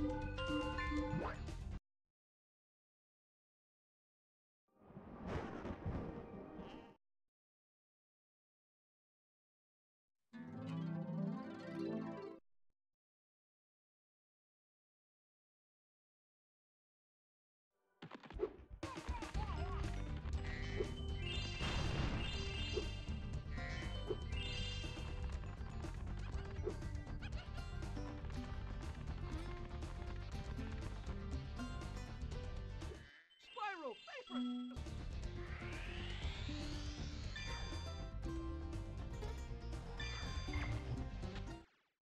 Spyro,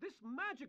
This magic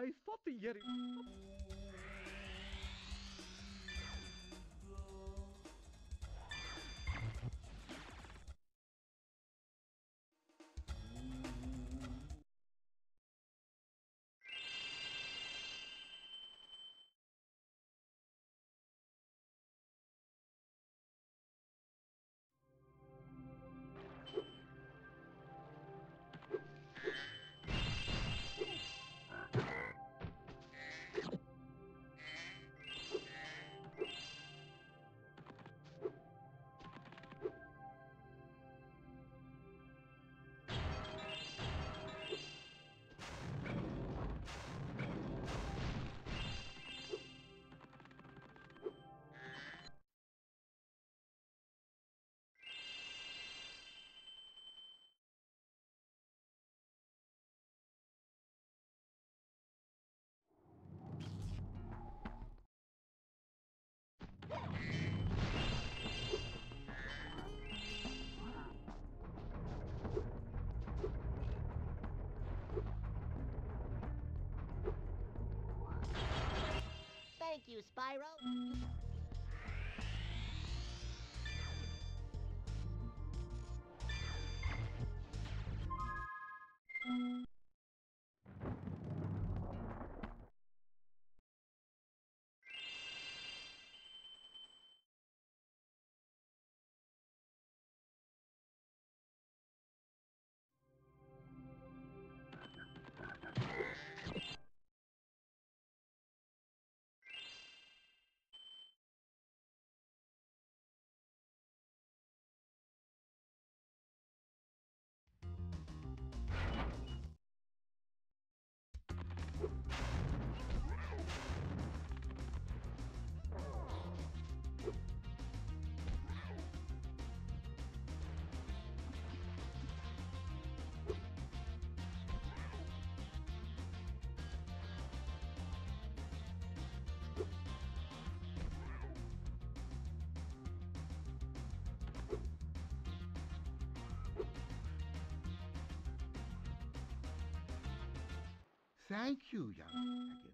I thought the Yeti. You, Spyro. Thank you, young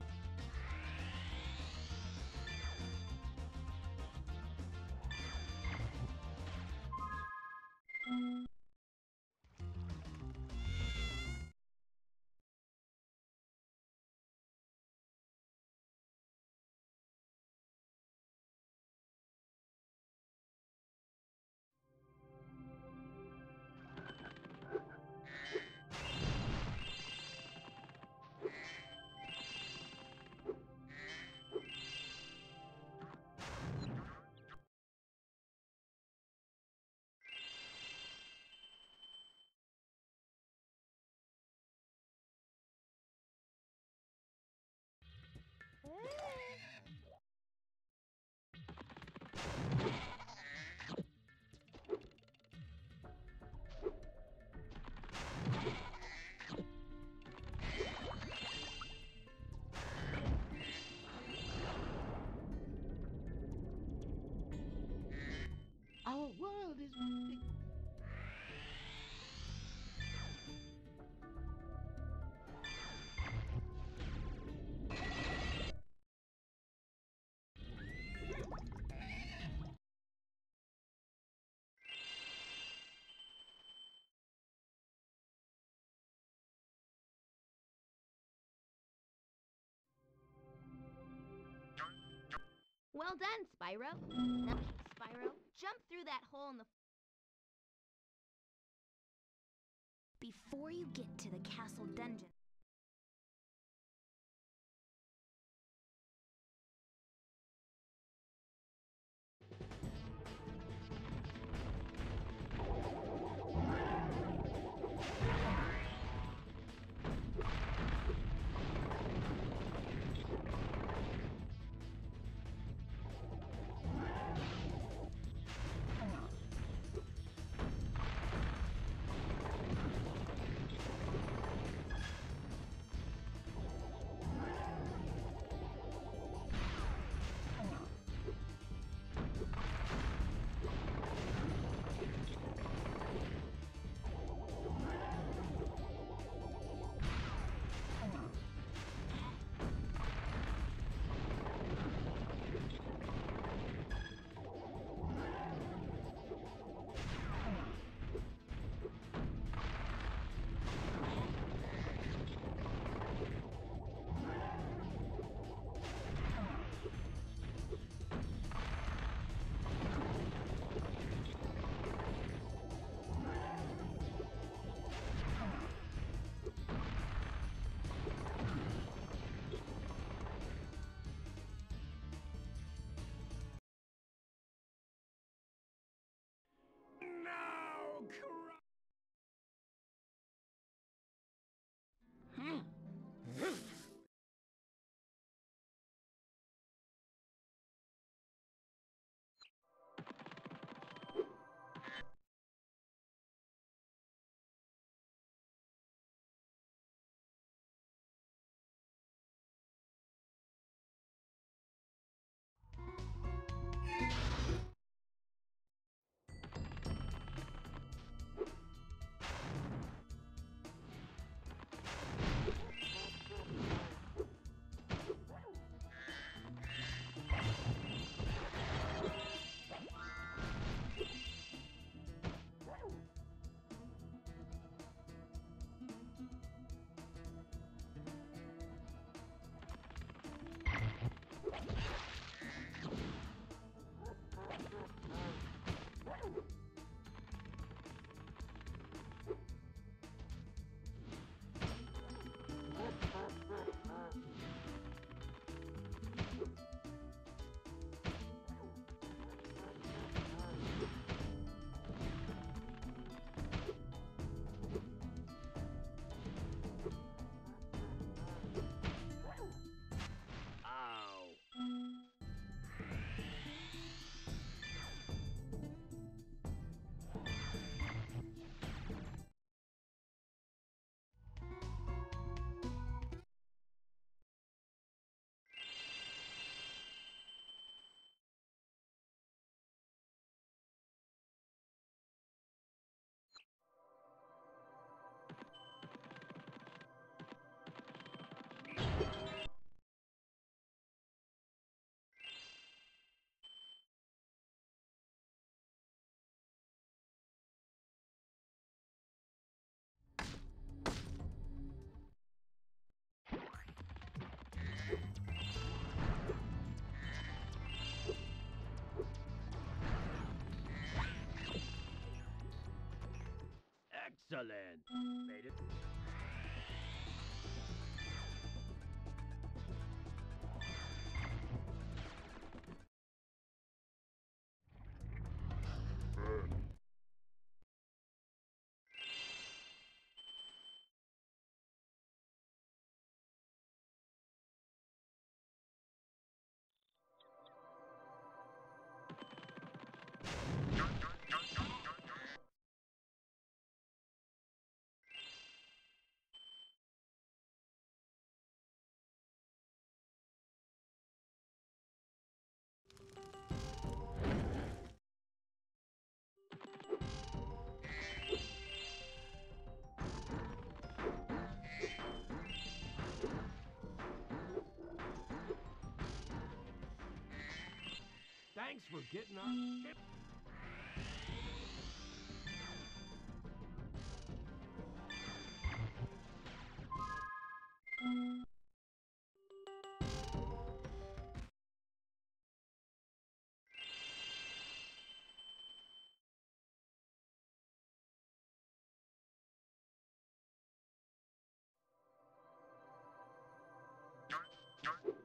world is. Well done, Spyro. Jump through that hole in the. Before you get to the castle dungeon. Excellent. Made it. Thanks for getting our ship. Spyro,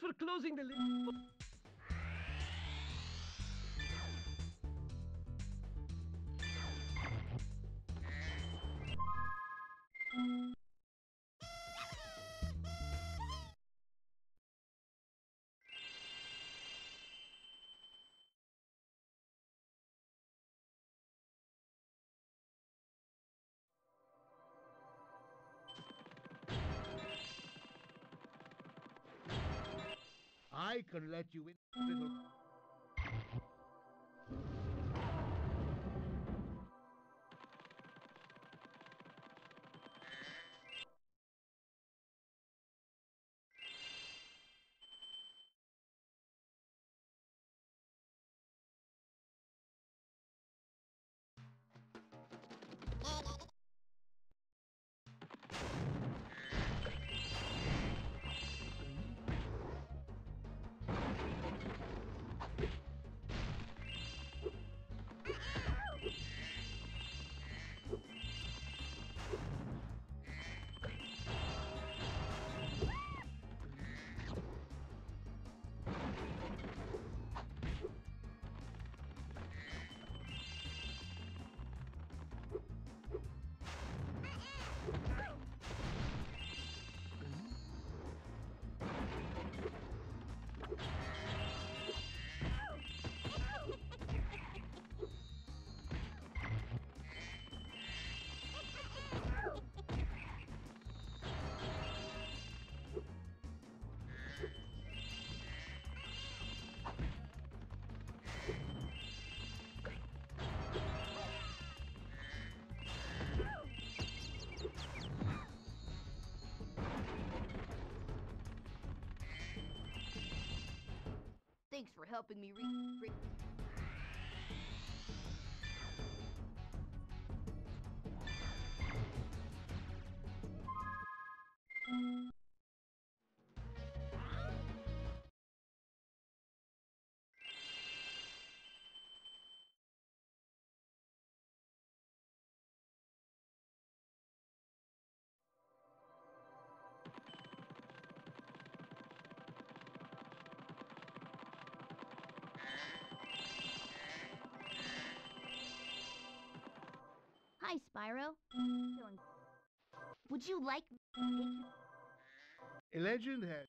Thanks for closing the lid. I can let you in. Helping me re. re- Hi, Spyro. Would you like me? A legend has.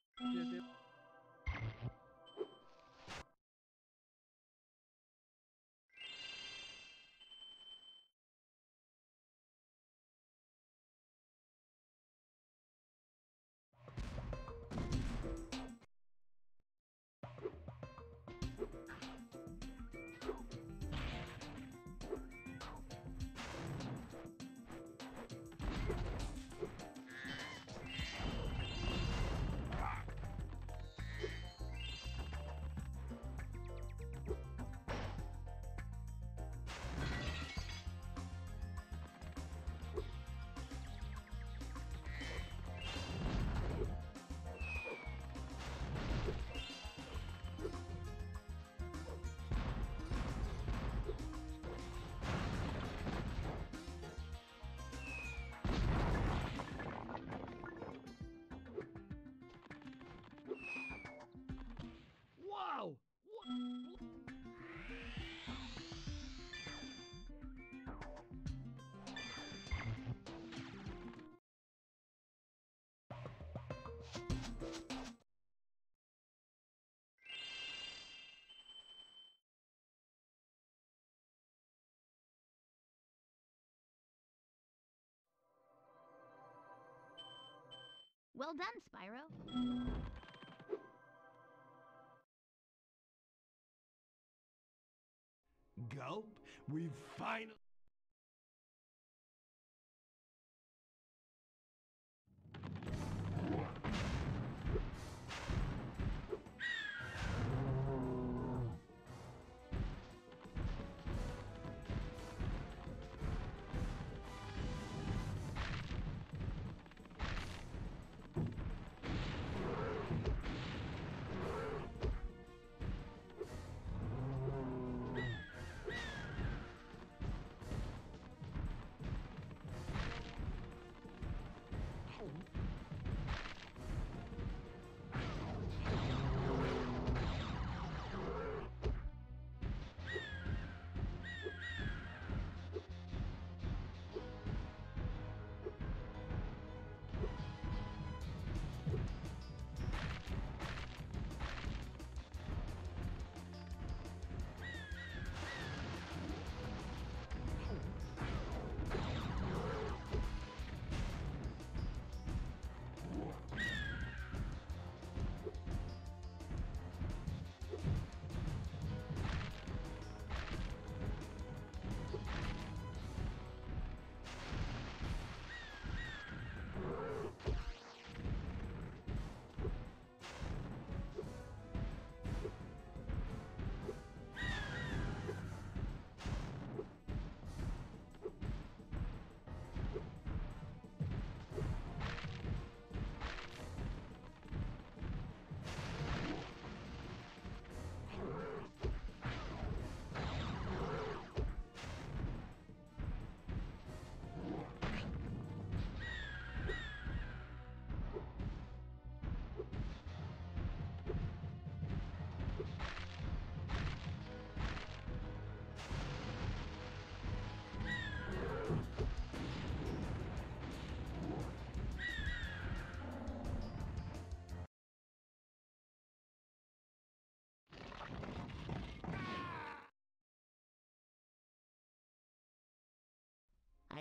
Well done, Spyro. Gulp, we've finally.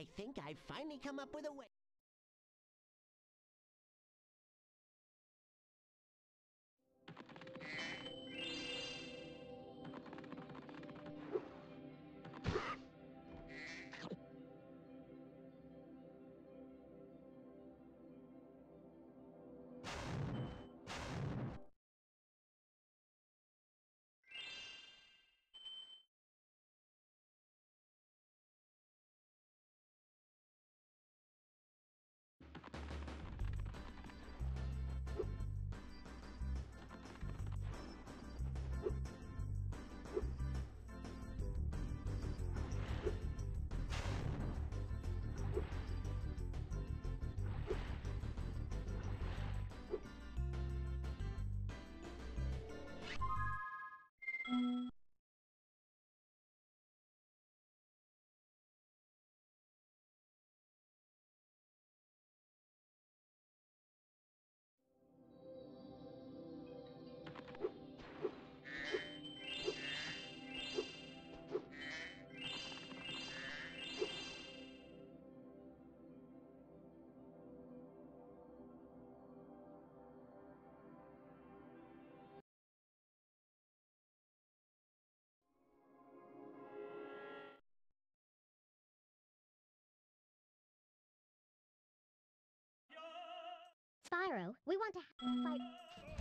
I think I've finally come up with a way. Spyro, we want to fight.